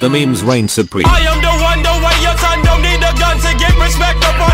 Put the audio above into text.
The memes reign supreme.